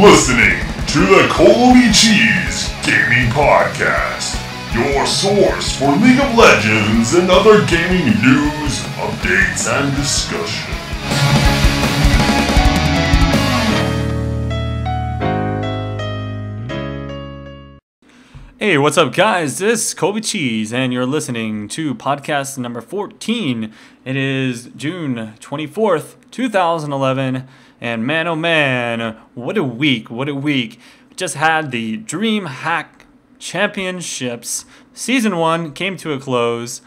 listening to the Colby Cheese Gaming Podcast, your source for League of Legends and other gaming news, updates, and discussion. Hey, what's up, guys? This is Colby Cheese, and you're listening to podcast number 14. It is June 24th, 2011, and man, oh man, what a week! What a week! Just had the DreamHack Championships. Season 1 came to a close,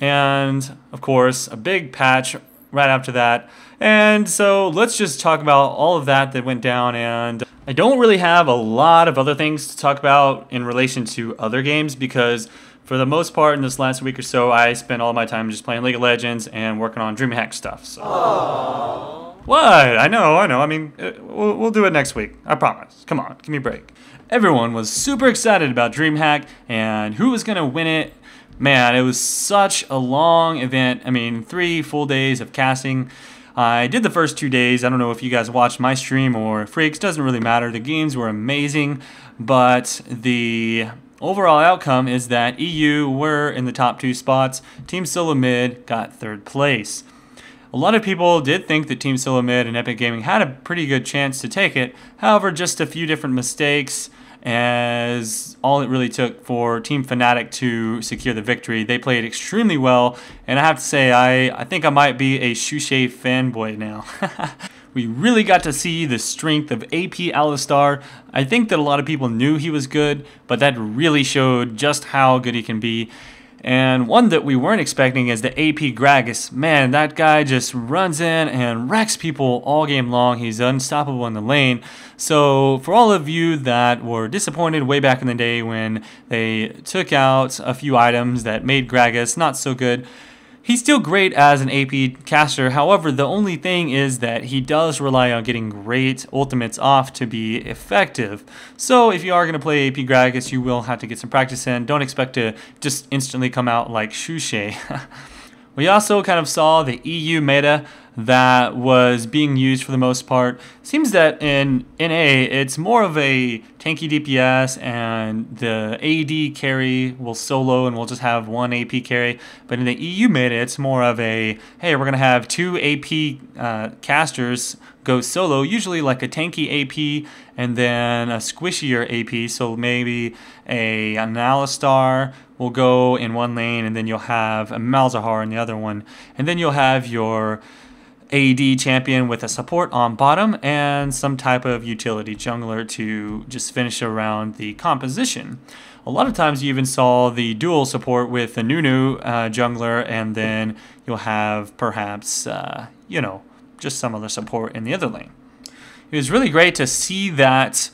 and of course, a big patch right after that. And so let's just talk about all of that that went down. And I don't really have a lot of other things to talk about in relation to other games because for the most part in this last week or so, I spent all my time just playing League of Legends and working on DreamHack stuff. So. What? I know, I know. I mean, uh, we'll, we'll do it next week. I promise. Come on, give me a break. Everyone was super excited about DreamHack and who was going to win it. Man, it was such a long event. I mean, three full days of casting. I did the first two days. I don't know if you guys watched my stream or Phreak's, doesn't really matter. The games were amazing, but the overall outcome is that EU were in the top two spots. Team Solo Mid got third place. A lot of people did think that Team Solo Mid and Epic Gaming had a pretty good chance to take it. However, just a few different mistakes as all it really took for Team Fnatic to secure the victory. They played extremely well, and I have to say, I, I think I might be a Xu fanboy now. we really got to see the strength of AP Alistar. I think that a lot of people knew he was good, but that really showed just how good he can be. And one that we weren't expecting is the AP Gragas. Man, that guy just runs in and wrecks people all game long. He's unstoppable in the lane. So, for all of you that were disappointed way back in the day when they took out a few items that made Gragas not so good, He's still great as an AP caster, however, the only thing is that he does rely on getting great ultimates off to be effective. So if you are going to play AP Gragas, you will have to get some practice in. Don't expect to just instantly come out like Shay. we also kind of saw the EU meta that was being used for the most part. Seems that in NA it's more of a tanky DPS and the AD carry will solo and we'll just have one AP carry. But in the EU meta it's more of a hey we're gonna have two AP uh, casters go solo, usually like a tanky AP and then a squishier AP. So maybe a an Alistar will go in one lane and then you'll have a Malzahar in the other one. And then you'll have your AD champion with a support on bottom and some type of utility jungler to just finish around the composition. A lot of times you even saw the dual support with the Nunu uh, jungler and then you'll have perhaps, uh, you know, just some other support in the other lane. It was really great to see that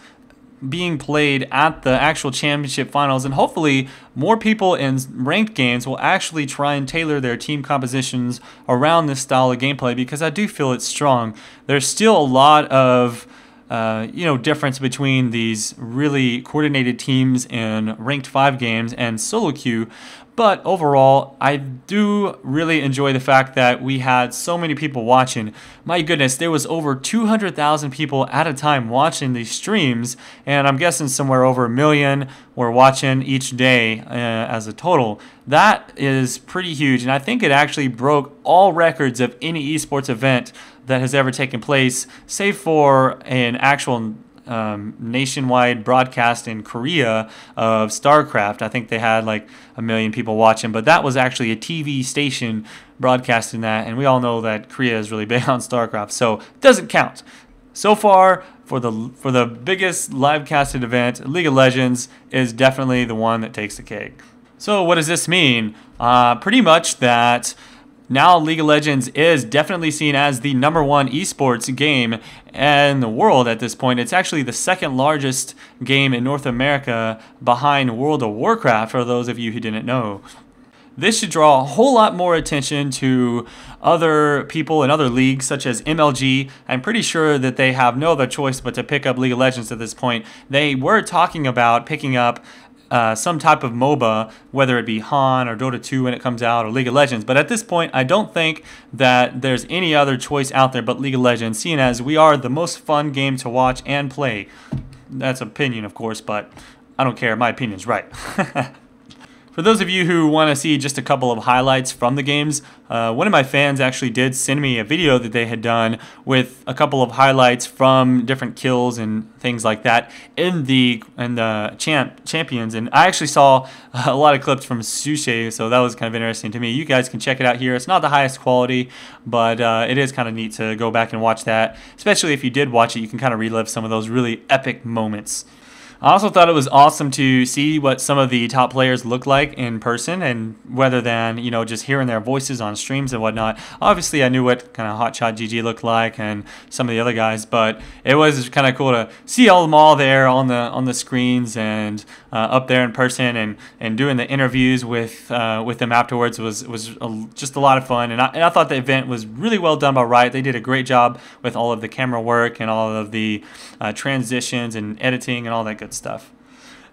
being played at the actual championship finals and hopefully more people in ranked games will actually try and tailor their team compositions around this style of gameplay because I do feel it's strong. There's still a lot of uh, you know difference between these really coordinated teams in ranked 5 games and solo queue but overall, I do really enjoy the fact that we had so many people watching. My goodness, there was over 200,000 people at a time watching these streams, and I'm guessing somewhere over a million were watching each day uh, as a total. That is pretty huge, and I think it actually broke all records of any esports event that has ever taken place, save for an actual um, nationwide broadcast in Korea of StarCraft. I think they had like a million people watching, but that was actually a TV station broadcasting that, and we all know that Korea is really big on StarCraft, so it doesn't count. So far, for the for the biggest live casted event, League of Legends is definitely the one that takes the cake. So what does this mean? Uh, pretty much that now League of Legends is definitely seen as the number one esports game in the world at this point. It's actually the second largest game in North America behind World of Warcraft, for those of you who didn't know. This should draw a whole lot more attention to other people in other leagues, such as MLG. I'm pretty sure that they have no other choice but to pick up League of Legends at this point. They were talking about picking up uh, some type of MOBA, whether it be HoN or Dota 2 when it comes out or League of Legends. But at this point, I don't think that there's any other choice out there but League of Legends, seeing as we are the most fun game to watch and play. That's opinion, of course, but I don't care. My opinion's right. For those of you who want to see just a couple of highlights from the games, uh, one of my fans actually did send me a video that they had done with a couple of highlights from different kills and things like that in the in the champ champions. And I actually saw a lot of clips from Sushi, so that was kind of interesting to me. You guys can check it out here. It's not the highest quality, but uh, it is kind of neat to go back and watch that. Especially if you did watch it, you can kind of relive some of those really epic moments. I also thought it was awesome to see what some of the top players look like in person and rather than, you know, just hearing their voices on streams and whatnot. Obviously, I knew what kind of Hotshot GG looked like and some of the other guys, but it was kind of cool to see all them all there on the on the screens and uh, up there in person and, and doing the interviews with uh, with them afterwards was was a, just a lot of fun. And I, and I thought the event was really well done by Riot. They did a great job with all of the camera work and all of the uh, transitions and editing and all that good stuff.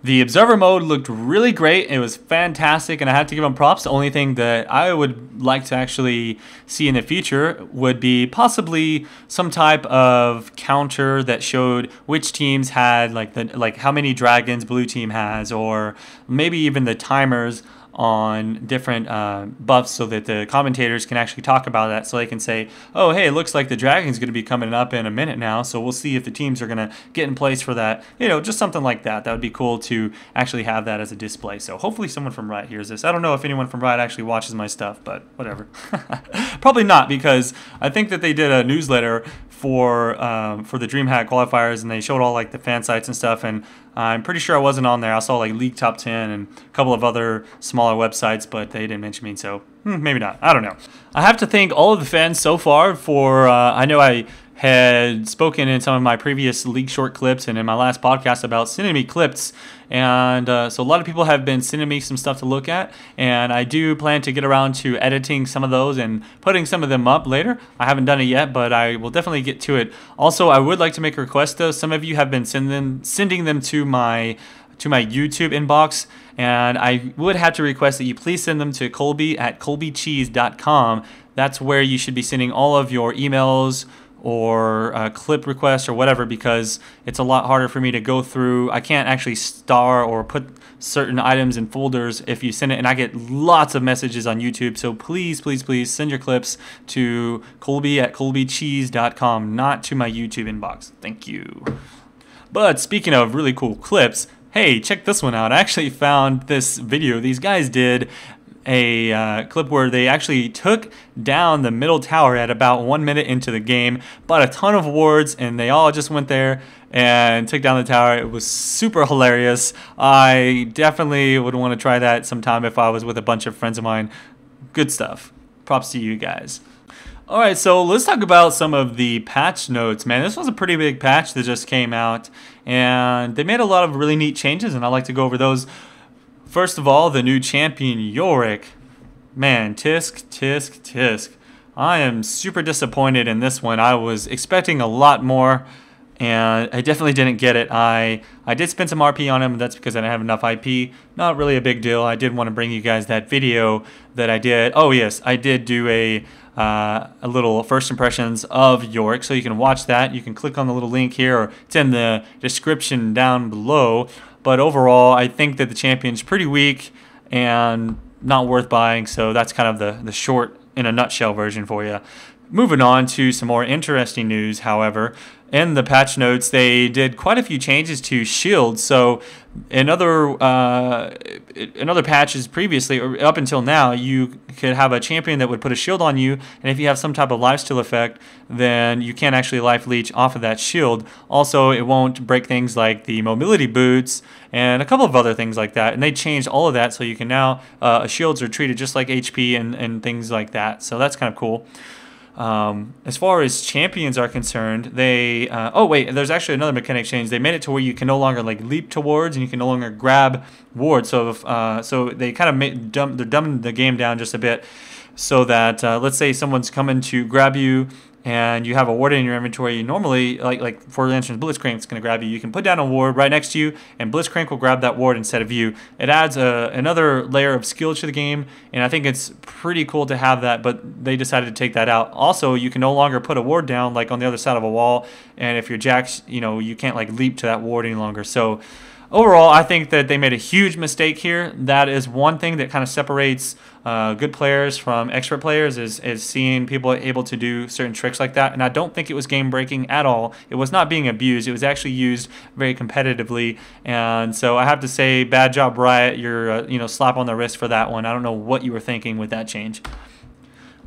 The observer mode looked really great. It was fantastic, and I have to give them props. The only thing that I would like to actually see in the future would be possibly some type of counter that showed which teams had like the like how many dragons blue team has, or maybe even the timers on different uh, buffs so that the commentators can actually talk about that. So they can say oh hey it looks like the dragon's going to be coming up in a minute now so we'll see if the teams are going to get in place for that. You know just something like that. That would be cool to actually have that as a display. So hopefully someone from riot hears this. I don't know if anyone from riot actually watches my stuff but whatever. Probably not because i think that they did a newsletter for um, for the DreamHack qualifiers, and they showed all like the fan sites and stuff. And I'm pretty sure I wasn't on there. I saw like League Top 10 and a couple of other smaller websites, but they didn't mention me, so hmm, maybe not. I don't know. I have to thank all of the fans so far for. Uh, I know I had spoken in some of my previous league short clips and in my last podcast about sending me clips. And uh, so a lot of people have been sending me some stuff to look at. And I do plan to get around to editing some of those and putting some of them up later. I haven't done it yet, but I will definitely get to it. Also, I would like to make a request though. Some of you have been sending, sending them to my to my YouTube inbox, and I would have to request that you please send them to Colby at colbycheese.com. That's where you should be sending all of your emails, or clip request or whatever because it's a lot harder for me to go through. I can't actually star or put certain items in folders if you send it, and I get lots of messages on YouTube. So please, please, please send your clips to Colby at colbycheese.com, not to my YouTube inbox. Thank you. But speaking of really cool clips, hey, check this one out. I actually found this video these guys did a uh, clip where they actually took down the middle tower at about one minute into the game, bought a ton of wards, and they all just went there and took down the tower. It was super hilarious. I definitely would want to try that sometime if I was with a bunch of friends of mine. Good stuff. Props to you guys. All right, so let's talk about some of the patch notes, man. This was a pretty big patch that just came out, and they made a lot of really neat changes, and I'd like to go over those. First of all, the new champion Yorick. Man, Tisk, Tisk, Tisk. I am super disappointed in this one. I was expecting a lot more, and I definitely didn't get it. I I did spend some RP on him, that's because I didn't have enough IP. Not really a big deal. I did want to bring you guys that video that I did. Oh yes, I did do a uh, a little first impressions of Yorick, so you can watch that. You can click on the little link here, or it's in the description down below. But overall, I think that the champion's pretty weak and not worth buying. So that's kind of the, the short, in a nutshell version for you. Moving on to some more interesting news, however, in the patch notes, they did quite a few changes to shields. So in other uh, in other patches previously, or up until now, you could have a champion that would put a shield on you, and if you have some type of lifesteal effect, then you can't actually life leech off of that shield. Also, it won't break things like the mobility boots and a couple of other things like that. And they changed all of that, so you can now uh, shields are treated just like HP and and things like that. So that's kind of cool. Um, as far as champions are concerned, they uh, oh wait, there's actually another mechanic change. They made it to where you can no longer like leap towards, and you can no longer grab wards. So if, uh, so they kind of made, dumb, they're dumbing the game down just a bit, so that uh, let's say someone's coming to grab you, and you have a ward in your inventory, normally, like like for instance, is going to grab you. You can put down a ward right next to you, and Blitzcrank will grab that ward instead of you. It adds a, another layer of skill to the game, and I think it's pretty cool to have that. But they decided to take that out. Also, you can no longer put a ward down like on the other side of a wall, and if you're Jax, you know you can't like leap to that ward any longer. So overall, I think that they made a huge mistake here. That is one thing that kind of separates uh, good players from expert players is, is seeing people able to do certain tricks like that. And I don't think it was game breaking at all. It was not being abused. It was actually used very competitively. And so I have to say, bad job, Riot. You're uh, you know slap on the wrist for that one. I don't know what you were thinking with that change.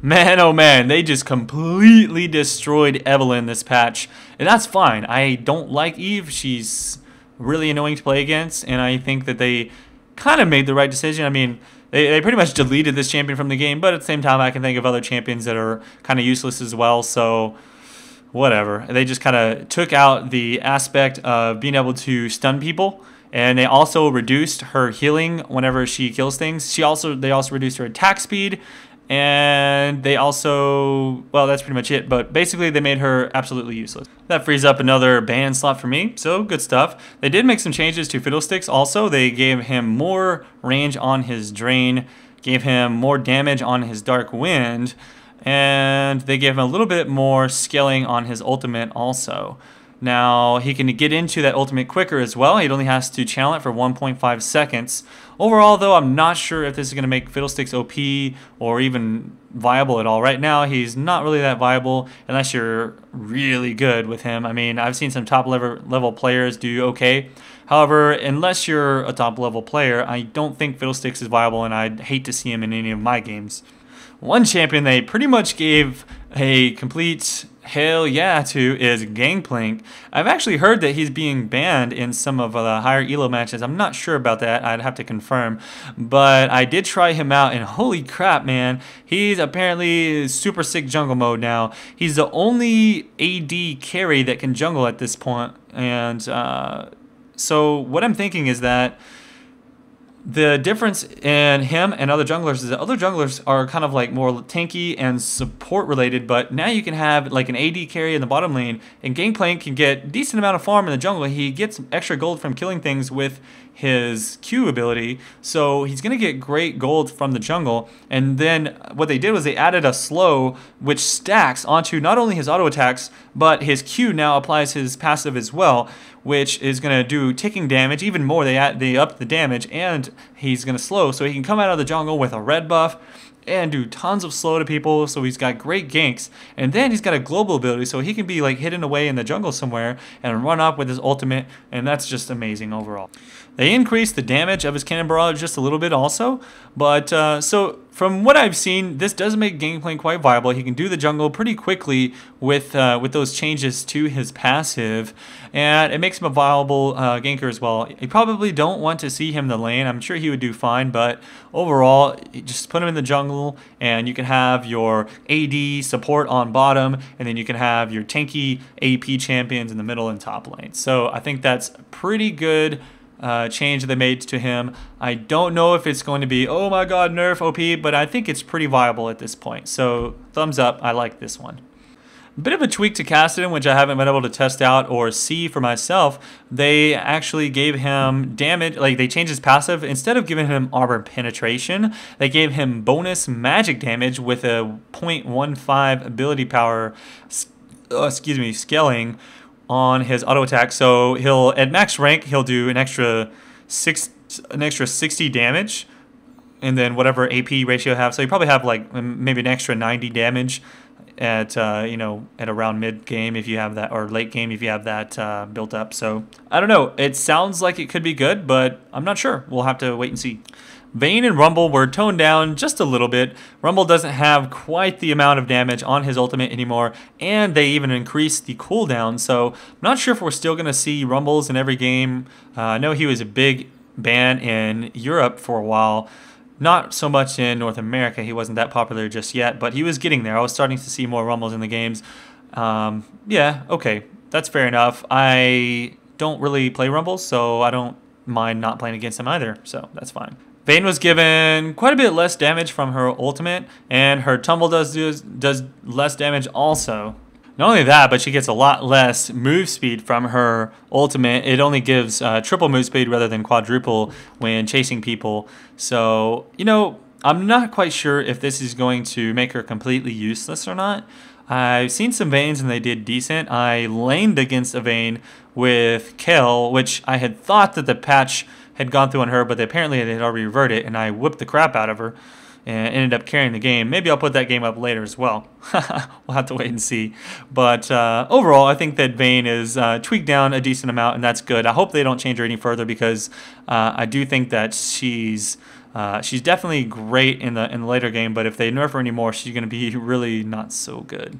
Man, oh man, they just completely destroyed Evelynn this patch. And that's fine. I don't like Eve. She's really annoying to play against, and I think that they kind of made the right decision. I mean, they, they pretty much deleted this champion from the game, but at the same time, I can think of other champions that are kind of useless as well. So, whatever. They just kind of took out the aspect of being able to stun people. And they also reduced her healing whenever she kills things. She also they also reduced her attack speed and they also, well, that's pretty much it. But basically, they made her absolutely useless. That frees up another ban slot for me, so good stuff. They did make some changes to Fiddlesticks also. They gave him more range on his Drain, gave him more damage on his Dark Wind, and they gave him a little bit more scaling on his ultimate also. Now, he can get into that ultimate quicker as well. He only has to channel it for 1.5 seconds. Overall, though, I'm not sure if this is going to make Fiddlesticks OP or even viable at all. Right now, he's not really that viable unless you're really good with him. I mean, I've seen some top level, level players do okay. However, unless you're a top level player, I don't think Fiddlesticks is viable, and I'd hate to see him in any of my games. One champion they pretty much gave a complete hell yeah to is Gangplank. I've actually heard that he's being banned in some of the higher elo matches. I'm not sure about that. I'd have to confirm. But I did try him out, and holy crap, man. He's apparently super sick jungle mode now. He's the only AD carry that can jungle at this point. And uh, so what I'm thinking is that the difference in him and other junglers is that other junglers are kind of like more tanky and support related, but now you can have like an AD carry in the bottom lane, and Gangplank can get decent amount of farm in the jungle. He gets extra gold from killing things with his Q ability, so he's going to get great gold from the jungle. And then what they did was they added a slow, which stacks onto not only his auto attacks, but his Q now applies his passive as well, which is going to do ticking damage even more. They add, they up the damage, and he's going to slow, so he can come out of the jungle with a red buff and do tons of slow to people. So he's got great ganks, and then he's got a global ability, so he can be like hidden away in the jungle somewhere and run up with his ultimate, and that's just amazing overall. They increased the damage of his cannon barrage just a little bit also, but uh, so from what I've seen, this does make Gangplank quite viable. He can do the jungle pretty quickly with uh, with those changes to his passive, and it makes him a viable uh, ganker as well. You probably don't want to see him in the lane. I'm sure he would do fine, but overall, just put him in the jungle, and you can have your AD support on bottom, and then you can have your tanky AP champions in the middle and top lane. So I think that's pretty good uh, change they made to him. I don't know if it's going to be, oh my god, nerf OP, but I think it's pretty viable at this point. So thumbs up, I like this one. Bit of a tweak to Kassadin, which I haven't been able to test out or see for myself. They actually gave him damage, like they changed his passive. Instead of giving him armor penetration, they gave him bonus magic damage with a 0.15 ability power, uh, excuse me, scaling, on his auto attack. So he'll at max rank he'll do an extra six an extra 60 damage and then whatever AP ratio have. So you probably have like maybe an extra 90 damage at uh, you know at around mid game if you have that or late game if you have that uh, built up. So I don't know. It sounds like it could be good, but I'm not sure. We'll have to wait and see. Vayne and Rumble were toned down just a little bit. Rumble doesn't have quite the amount of damage on his ultimate anymore, and they even increased the cooldown. So I'm not sure if we're still going to see Rumbles in every game. Uh, I know he was a big ban in Europe for a while. Not so much in North America. He wasn't that popular just yet, but he was getting there. I was starting to see more Rumbles in the games. Um, yeah, okay, that's fair enough. I don't really play Rumbles, so I don't mind not playing against him either, so that's fine. Vayne was given quite a bit less damage from her ultimate, and her tumble does, does, does less damage also. Not only that, but she gets a lot less move speed from her ultimate. It only gives uh, triple move speed rather than quadruple when chasing people. So, you know, I'm not quite sure if this is going to make her completely useless or not. I've seen some Vaynes and they did decent. I laned against a Vayne with Kayle, which I had thought that the patch had gone through on her, but apparently they had already reverted, and I whipped the crap out of her and ended up carrying the game. Maybe I'll put that game up later as well. we'll have to wait and see. But uh, overall, I think that Vayne is uh, tweaked down a decent amount, and that's good. I hope they don't change her any further because uh, I do think that she's. Uh, she's definitely great in the in the later game, but if they nerf her anymore, she's going to be really not so good.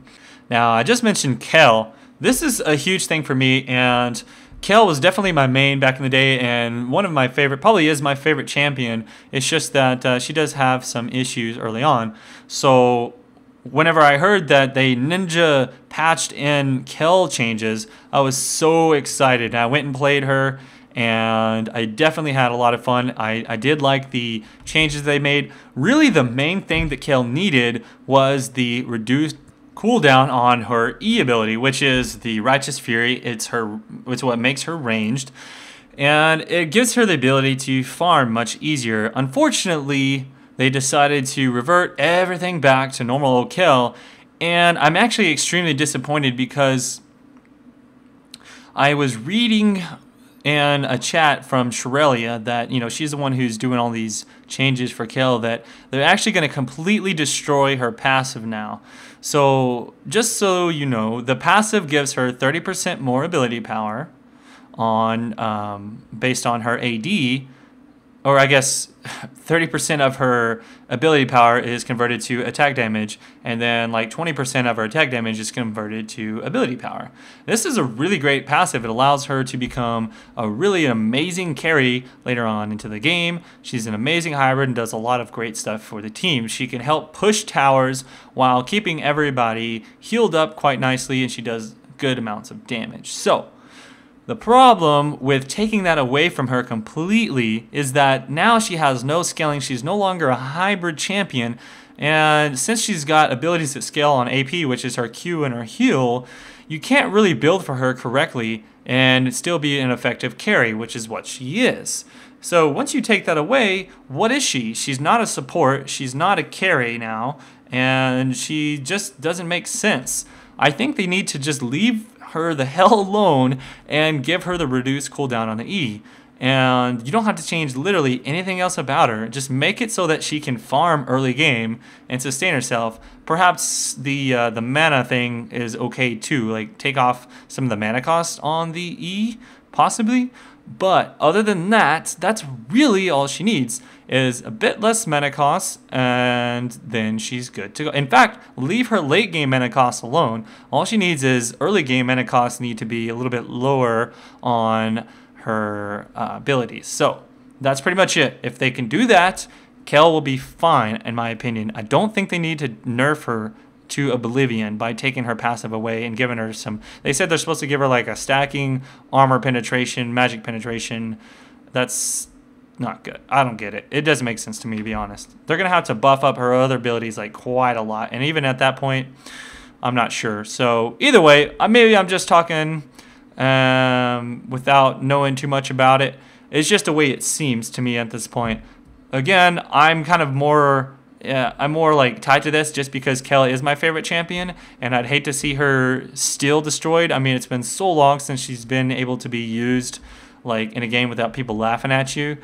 Now, I just mentioned Kayle. This is a huge thing for me, and Kayle was definitely my main back in the day, and one of my favorite, probably is my favorite champion. It's just that uh, she does have some issues early on. So whenever I heard that they ninja patched in Kayle changes, I was so excited. I went and played her and I definitely had a lot of fun. I, I did like the changes they made. Really, the main thing that Kayle needed was the reduced cooldown on her E ability, which is the Righteous Fury. It's her. It's what makes her ranged, and it gives her the ability to farm much easier. Unfortunately, they decided to revert everything back to normal Kayle, and I'm actually extremely disappointed because I was reading and a chat from Shirelia that you know she's the one who's doing all these changes for Kayle that they're actually going to completely destroy her passive now. So just so you know, the passive gives her 30% more ability power on um, based on her AD, or I guess 30% of her ability power is converted to attack damage, and then like 20% of her attack damage is converted to ability power. This is a really great passive. It allows her to become a really amazing carry later on into the game. She's an amazing hybrid and does a lot of great stuff for the team. She can help push towers while keeping everybody healed up quite nicely, and she does good amounts of damage. So, the problem with taking that away from her completely is that now she has no scaling. She's no longer a hybrid champion. And since she's got abilities that scale on AP, which is her Q and her heal, you can't really build for her correctly and still be an effective carry, which is what she is. So once you take that away, what is she? She's not a support, she's not a carry now, and she just doesn't make sense. I think they need to just leave her the hell alone and give her the reduced cooldown on the E. And you don't have to change literally anything else about her. Just make it so that she can farm early game and sustain herself. Perhaps the uh, the mana thing is okay too. Like take off some of the mana cost on the E, possibly. But other than that, that's really all she needs is a bit less mana cost, and then she's good to go. In fact, leave her late game mana cost alone. All she needs is early game mana costs need to be a little bit lower on her uh, abilities. So that's pretty much it. If they can do that, Kayle will be fine, in my opinion. I don't think they need to nerf her to Oblivion by taking her passive away and giving her some. They said they're supposed to give her like a stacking, armor penetration, magic penetration. That's not good. I don't get it. It doesn't make sense to me to be honest. They're gonna have to buff up her other abilities like quite a lot, and even at that point, I'm not sure. So either way, maybe I'm just talking um, without knowing too much about it. It's just the way it seems to me at this point. Again, I'm kind of more. I'm more like tied to this just because Kayle is my favorite champion, and I'd hate to see her still destroyed. I mean, it's been so long since she's been able to be used like in a game without people laughing at you.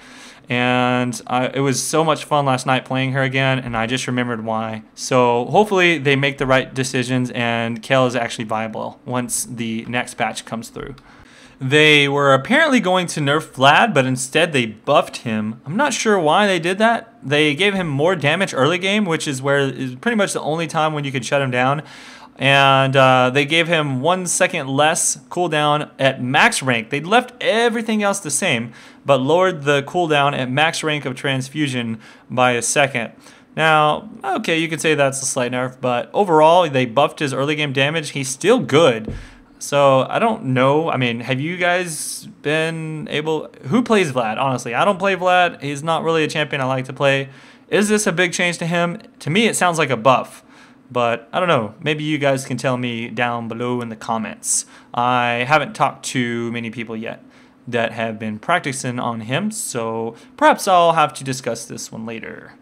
And I, it was so much fun last night playing her again, and I just remembered why. So hopefully they make the right decisions, and Kayle is actually viable once the next patch comes through. They were apparently going to nerf Vlad, but instead they buffed him. I'm not sure why they did that. They gave him more damage early game, which is where is pretty much the only time when you could shut him down and uh, they gave him one second less cooldown at max rank. They left everything else the same, but lowered the cooldown at max rank of transfusion by a second. Now, okay, you could say that's a slight nerf, but overall, they buffed his early game damage. He's still good. So I don't know. I mean, have you guys been able? Who plays Vlad? Honestly, I don't play Vlad. He's not really a champion I like to play. Is this a big change to him? To me, it sounds like a buff but I don't know. Maybe you guys can tell me down below in the comments. I haven't talked to many people yet that have been practicing on him, so perhaps I'll have to discuss this one later.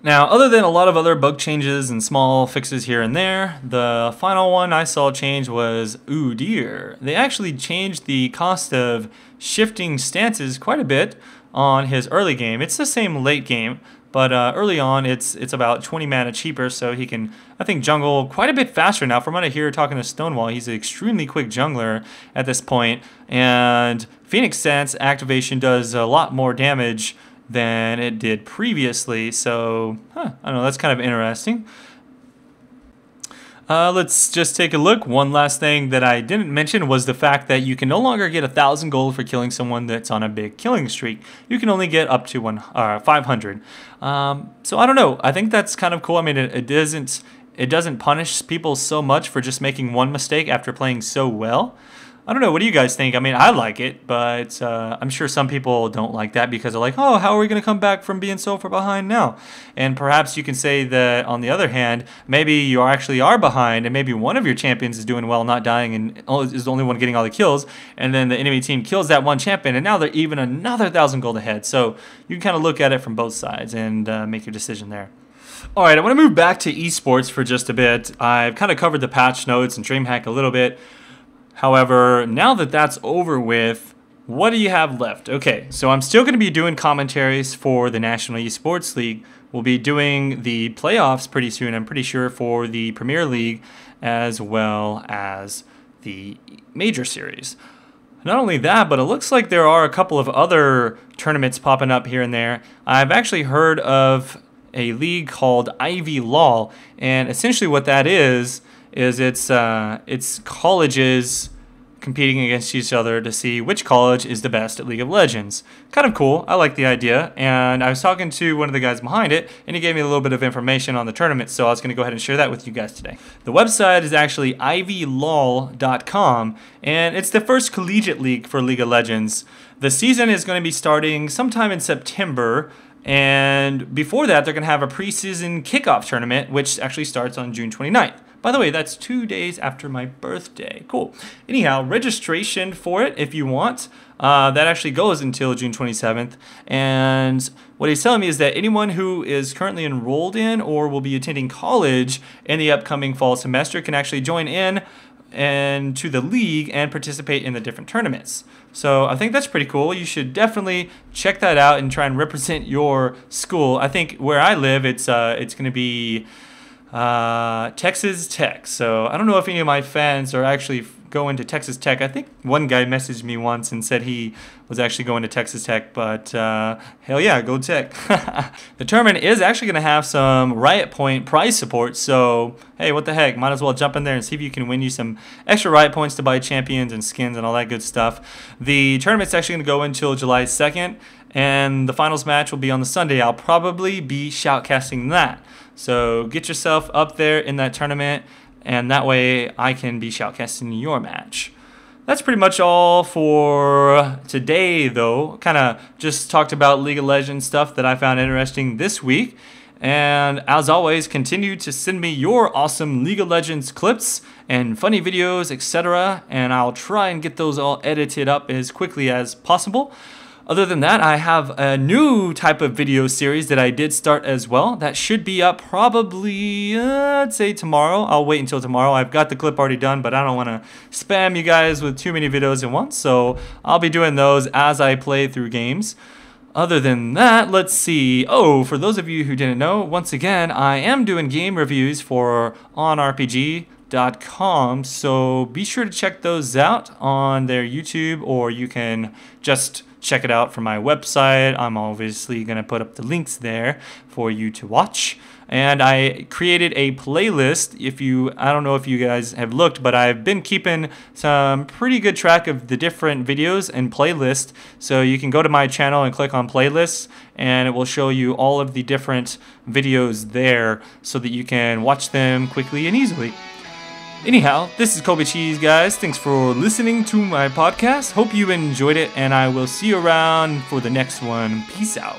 Now, other than a lot of other bug changes and small fixes here and there, the final one I saw change was Udyr. They actually changed the cost of shifting stances quite a bit on his early game. It's the same late game, but uh, early on it's it's about 20 mana cheaper, so he can I think jungle quite a bit faster now. From what I hear talking to Stonewall, he's an extremely quick jungler at this point. and Phoenix Stance activation does a lot more damage than it did previously. So, huh, I don't know, that's kind of interesting. Uh, let's just take a look. One last thing that I didn't mention was the fact that you can no longer get a thousand gold for killing someone that's on a big killing streak. You can only get up to one uh, 500. Um, so I don't know. I think that's kind of cool. I mean, it, it doesn't it doesn't punish people so much for just making one mistake after playing so well. I don't know. What do you guys think? I mean, I like it, but uh, I'm sure some people don't like that because they're like, oh, how are we going to come back from being so far behind now? And perhaps you can say that on the other hand, maybe you actually are behind, and maybe one of your champions is doing well, not dying, and is the only one getting all the kills, and then the enemy team kills that one champion, and now they're even another thousand gold ahead. So you can kind of look at it from both sides and uh, make your decision there. All right, I want to move back to esports for just a bit. I've kind of covered the patch notes and DreamHack a little bit. However, now that that's over with, what do you have left? Okay, so I'm still going to be doing commentaries for the National Esports League. We'll be doing the playoffs pretty soon, I'm pretty sure, for the Premier League as well as the Major Series. Not only that, but it looks like there are a couple of other tournaments popping up here and there. I've actually heard of a league called IvyLoL, and essentially what that is is it's uh, it's colleges competing against each other to see which college is the best at League of Legends. Kind of cool. I like the idea. And I was talking to one of the guys behind it, and he gave me a little bit of information on the tournament, so I was going to go ahead and share that with you guys today. The website is actually ivylol.com, and it's the first collegiate league for League of Legends. The season is going to be starting sometime in September. And before that, they're going to have a preseason kickoff tournament, which actually starts on June 29th. By the way, that's two days after my birthday. Cool. Anyhow, registration for it, if you want, uh, that actually goes until June 27th. And what he's telling me is that anyone who is currently enrolled in or will be attending college in the upcoming fall semester can actually join in and to the league and participate in the different tournaments. So I think that's pretty cool. You should definitely check that out and try and represent your school. I think where I live, it's uh, it's going to be uh, Texas Tech. So I don't know if any of my fans are actually going to Texas Tech. I think one guy messaged me once and said he was actually going to Texas Tech, but uh, hell yeah, go Tech. the tournament is actually going to have some Riot Point prize support, so hey, what the heck? Might as well jump in there and see if you can win you some extra Riot Points to buy champions and skins and all that good stuff. The tournament's actually going to go until July 2nd, and the finals match will be on the Sunday. I'll probably be shoutcasting that. So get yourself up there in that tournament, and that way I can be shoutcasting your match. That's pretty much all for today, though. Kind of just talked about League of Legends stuff that I found interesting this week. And as always, continue to send me your awesome League of Legends clips and funny videos, etc. And I'll try and get those all edited up as quickly as possible. Other than that, I have a new type of video series that I did start as well. That should be up probably, uh, I'd say tomorrow. I'll wait until tomorrow. I've got the clip already done, but I don't want to spam you guys with too many videos at once. So I'll be doing those as I play through games. Other than that, let's see. Oh, for those of you who didn't know, once again, I am doing game reviews for onrpg.com. So be sure to check those out on their YouTube, or you can just check it out from my website. I'm obviously going to put up the links there for you to watch. And I created a playlist. If you, I don't know if you guys have looked, but I've been keeping some pretty good track of the different videos and playlists. So you can go to my channel and click on playlists, and it will show you all of the different videos there so that you can watch them quickly and easily. Anyhow, this is Colby Cheese, guys. Thanks for listening to my podcast. Hope you enjoyed it, and I will see you around for the next one. Peace out.